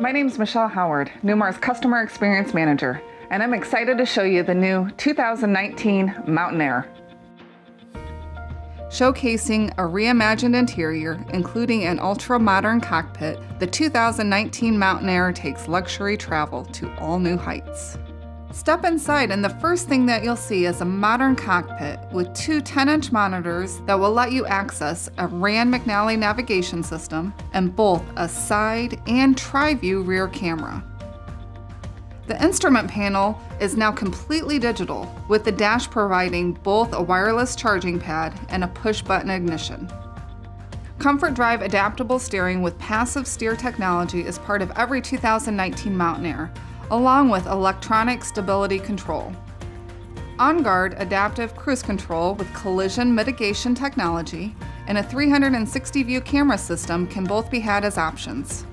My name is Michelle Howard, Newmar's Customer Experience Manager, and I'm excited to show you the new 2019 Mountain Aire. Showcasing a reimagined interior, including an ultra-modern cockpit, the 2019 Mountain Aire takes luxury travel to all new heights. Step inside and the first thing that you'll see is a modern cockpit with two 10-inch monitors that will let you access a Rand McNally navigation system and both a side and tri-view rear camera. The instrument panel is now completely digital, with the dash providing both a wireless charging pad and a push-button ignition. Comfort Drive adaptable steering with passive steer technology is part of every 2019 Mountain Aire, along with electronic stability control. OnGuard adaptive cruise control with collision mitigation technology and a 360 view camera system can both be had as options.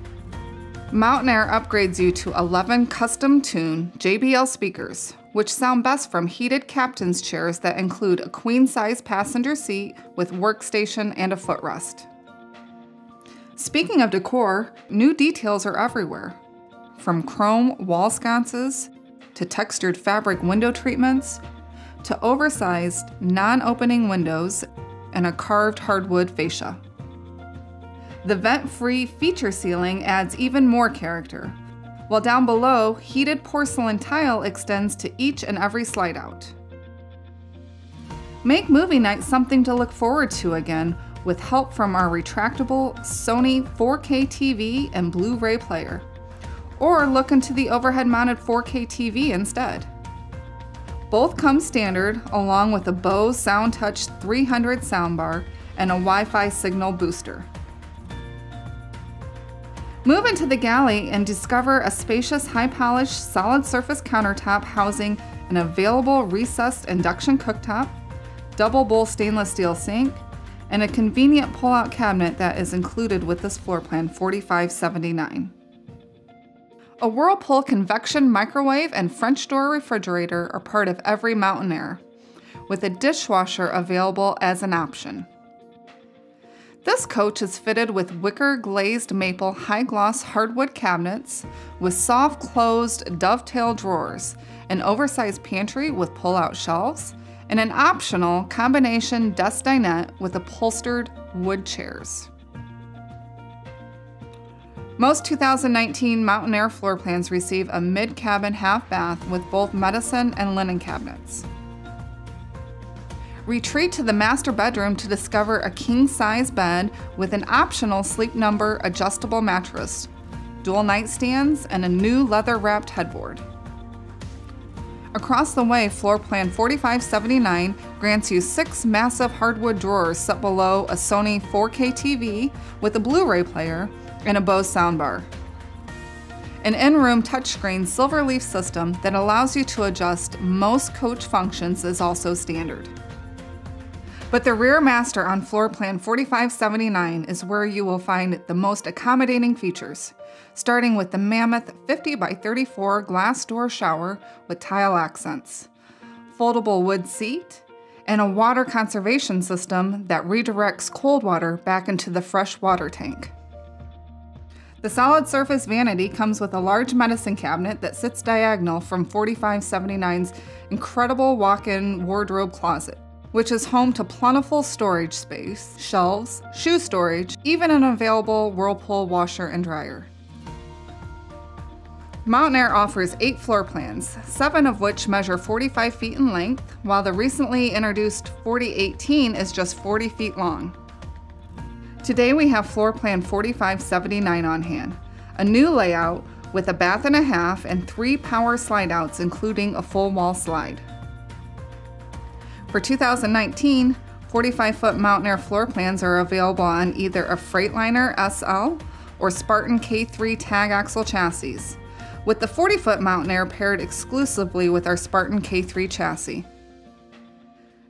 Mountain Aire upgrades you to 11 custom tuned JBL speakers, which sound best from heated captain's chairs that include a queen size passenger seat with workstation and a footrest. Speaking of decor, new details are everywhere, from chrome wall sconces to textured fabric window treatments to oversized non-opening windows and a carved hardwood fascia. The vent-free feature ceiling adds even more character, while down below, heated porcelain tile extends to each and every slide out. Make movie night something to look forward to again with help from our retractable Sony 4K TV and Blu-ray player or look into the overhead mounted 4K TV instead. Both come standard along with a Bose SoundTouch 300 soundbar and a Wi-Fi signal booster. Move into the galley and discover a spacious high-polished solid surface countertop housing an available recessed induction cooktop, double bowl stainless steel sink, and a convenient pull-out cabinet that is included with this floor plan 4579. A Whirlpool convection microwave and French door refrigerator are part of every Mountain Aire, with a dishwasher available as an option. This coach is fitted with wicker glazed maple high gloss hardwood cabinets with soft closed dovetail drawers, an oversized pantry with pull out shelves, and an optional combination desk dinette with upholstered wood chairs. Most 2019 Mountain Aire floor plans receive a mid-cabin half bath with both medicine and linen cabinets. Retreat to the master bedroom to discover a king-size bed with an optional Sleep Number adjustable mattress, dual nightstands, and a new leather-wrapped headboard. Across the way, floor plan 4579 grants you six massive hardwood drawers set below a Sony 4K TV with a Blu-ray player and a Bose soundbar. An in-room touchscreen Silverleaf system that allows you to adjust most coach functions is also standard. But the rear master on floor plan 4579 is where you will find the most accommodating features, starting with the mammoth 50 by 34 glass door shower with tile accents, foldable wood seat, and a water conservation system that redirects cold water back into the fresh water tank. The solid surface vanity comes with a large medicine cabinet that sits diagonal from 4579's incredible walk-in wardrobe closet, which is home to plentiful storage space, shelves, shoe storage, even an available Whirlpool washer and dryer. Mountain Aire offers eight floor plans, seven of which measure 45 feet in length, while the recently introduced 4018 is just 40 feet long. Today we have floor plan 4579 on hand, a new layout with a bath and a half and three power slide outs including a full wall slide. For 2019, 45-foot Mountain Aire floor plans are available on either a Freightliner SL or Spartan K3 tag axle chassis, with the 40-foot Mountain Aire paired exclusively with our Spartan K3 chassis.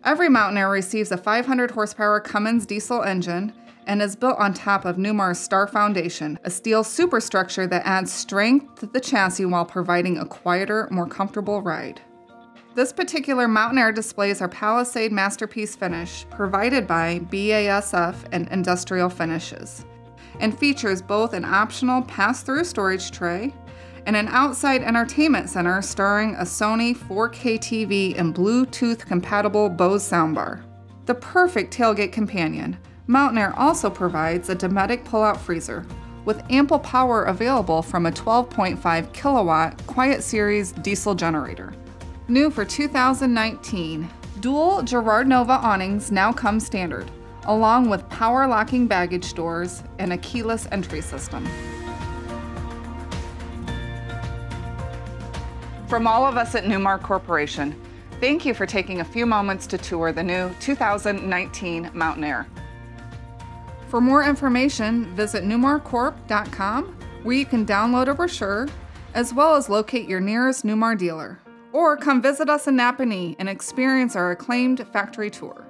Every Mountain Aire receives a 500 horsepower Cummins diesel engine and is built on top of Newmar's Star Foundation, a steel superstructure that adds strength to the chassis while providing a quieter, more comfortable ride. This particular Mountain Aire displays our Palisade Masterpiece finish, provided by BASF and Industrial Finishes. and features both an optional pass through storage tray and an outside entertainment center starring a Sony 4K TV and Bluetooth compatible Bose soundbar. The perfect tailgate companion, Mountain Aire also provides a Dometic pull-out freezer with ample power available from a 12.5 kilowatt Quiet Series diesel generator. New for 2019, dual Girard Nova awnings now come standard, along with power locking baggage doors and a keyless entry system. From all of us at Newmar Corporation, thank you for taking a few moments to tour the new 2019 Mountain Aire. For more information, visit newmarcorp.com where you can download a brochure as well as locate your nearest Newmar dealer. Or come visit us in Nappanee and experience our acclaimed factory tour.